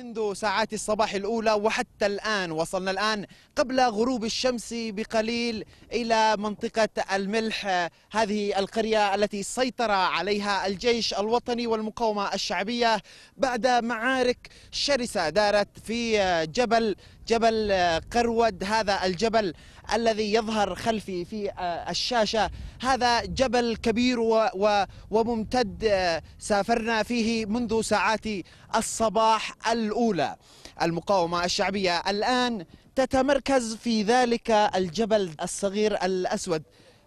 منذ ساعات الصباح الأولى وحتى الآن. وصلنا الآن قبل غروب الشمس بقليل إلى منطقة الملح. هذه القرية التي سيطر عليها الجيش الوطني والمقاومة الشعبية بعد معارك شرسة دارت في جبل جبل قرود هذا الجبل الذي يظهر خلفي في الشاشة. هذا جبل كبير وممتد. سافرنا فيه منذ ساعات الصباح الأولى. المقاومة الشعبية الآن تتمركز في ذلك الجبل الصغير الأسود.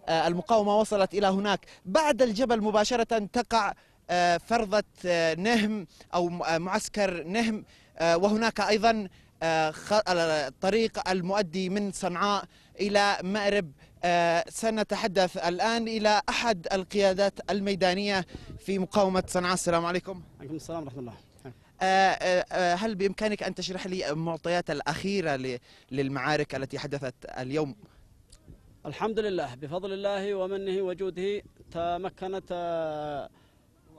المقاومة وصلت إلى هناك. بعد الجبل مباشرة تقع فرضة نهم أو معسكر نهم. وهناك أيضا الطريق المؤدي من صنعاء إلى مأرب. سنتحدث الآن إلى أحد القيادات الميدانية في مقاومة صنعاء. السلام عليكم. عليكم السلام ورحمة الله. هل بإمكانك أن تشرح لي المعطيات الأخيرة للمعارك التي حدثت اليوم؟ الحمد لله. بفضل الله ومنه وجوده تمكنت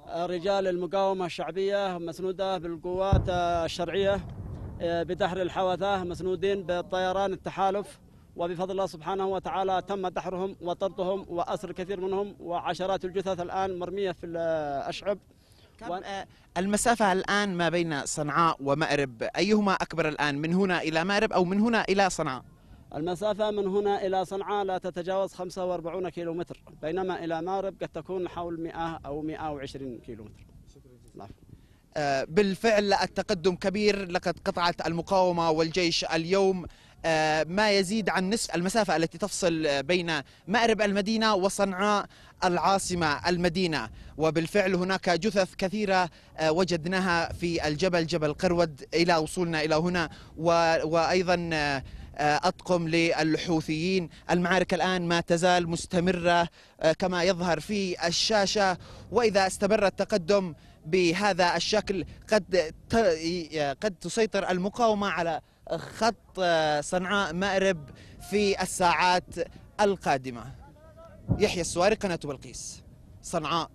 رجال المقاومة الشعبية مسنودة بالقوات الشرعية بدحر الحوثة مسنودين بالطيران التحالف. وبفضل الله سبحانه وتعالى تم دحرهم وطردهم وأسر كثير منهم وعشرات الجثث الآن مرمية في الأشعب و... المسافة الآن ما بين صنعاء ومأرب أيهما أكبر الآن من هنا إلى مأرب أو من هنا إلى صنعاء؟ المسافة من هنا إلى صنعاء لا تتجاوز 45 كيلو متر بينما إلى مأرب قد تكون حول 100 أو 120 كيلو متر بالفعل التقدم كبير لقد قطعت المقاومة والجيش اليوم ما يزيد عن نصف المسافة التي تفصل بين مأرب المدينة وصنعاء العاصمة المدينة. وبالفعل هناك جثث كثيرة وجدناها في الجبل جبل قرود إلى وصولنا إلى هنا. وأيضا أطقم للحوثيين. المعارك الآن ما تزال مستمرة كما يظهر في الشاشة. وإذا استمر التقدم بهذا الشكل قد قد تسيطر المقاومة على خط صنعاء مأرب في الساعات القادمة. يحيى السواري قناة بلقيس. صنعاء.